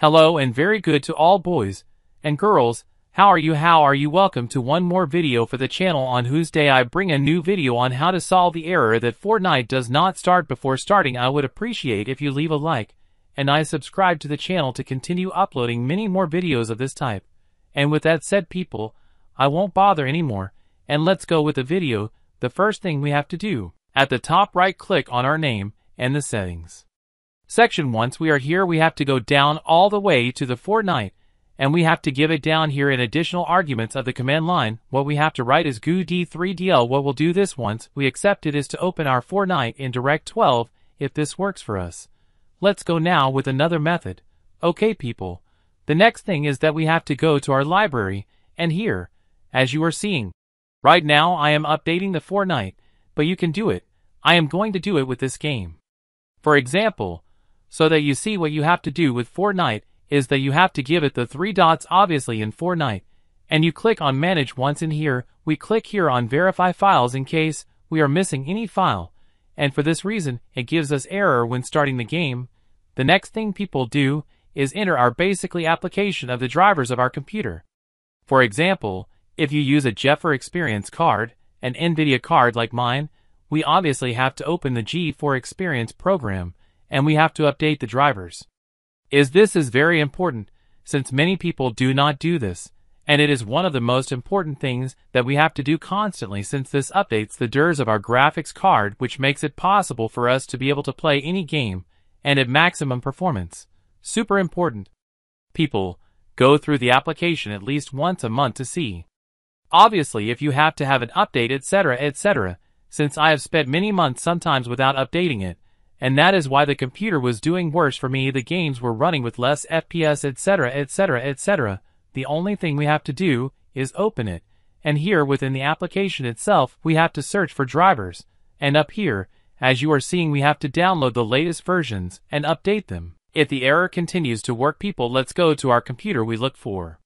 Hello and very good to all boys and girls. How are you? How are you? Welcome to one more video for the channel on whose day I bring a new video on how to solve the error that Fortnite does not start before starting. I would appreciate if you leave a like and I subscribe to the channel to continue uploading many more videos of this type. And with that said people, I won't bother anymore and let's go with the video. The first thing we have to do, at the top right click on our name and the settings. Section once we are here we have to go down all the way to the Fortnite and we have to give it down here in additional arguments of the command line. What we have to write is goo d3dl. What we'll do this once we accept it is to open our Fortnite in Direct 12 if this works for us. Let's go now with another method. Okay people, the next thing is that we have to go to our library and here, as you are seeing, right now I am updating the Fortnite, but you can do it. I am going to do it with this game. For example, so that you see what you have to do with Fortnite is that you have to give it the three dots obviously in Fortnite, and you click on manage once in here, we click here on verify files in case we are missing any file, and for this reason it gives us error when starting the game. The next thing people do is enter our basically application of the drivers of our computer. For example, if you use a GeForce Experience card, an NVIDIA card like mine, we obviously have to open the GeForce Experience program, and we have to update the drivers. Is this is very important, since many people do not do this, and it is one of the most important things that we have to do constantly since this updates the DIRs of our graphics card which makes it possible for us to be able to play any game, and at maximum performance. Super important. People, go through the application at least once a month to see. Obviously if you have to have an update etc etc, since I have spent many months sometimes without updating it, and that is why the computer was doing worse for me the games were running with less FPS etc etc etc. The only thing we have to do is open it, and here within the application itself we have to search for drivers, and up here, as you are seeing we have to download the latest versions and update them. If the error continues to work people let's go to our computer we look for.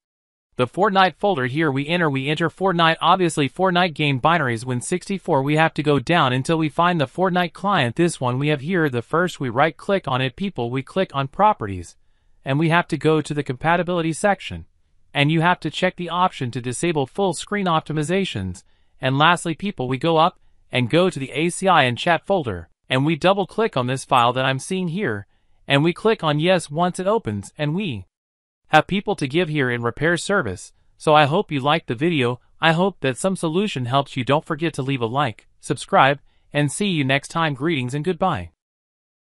The Fortnite folder here we enter we enter Fortnite. Obviously Fortnite game binaries. Win64 we have to go down until we find the Fortnite client. This one we have here the first we right click on it. People we click on properties. And we have to go to the compatibility section. And you have to check the option to disable full screen optimizations. And lastly people we go up and go to the EasyAntiCheat folder. And we double click on this file that I'm seeing here. And we click on yes once it opens. And we have people to give here in repair service, so I hope you liked the video, I hope that some solution helps you. Don't forget to leave a like, subscribe, and see you next time. Greetings and goodbye.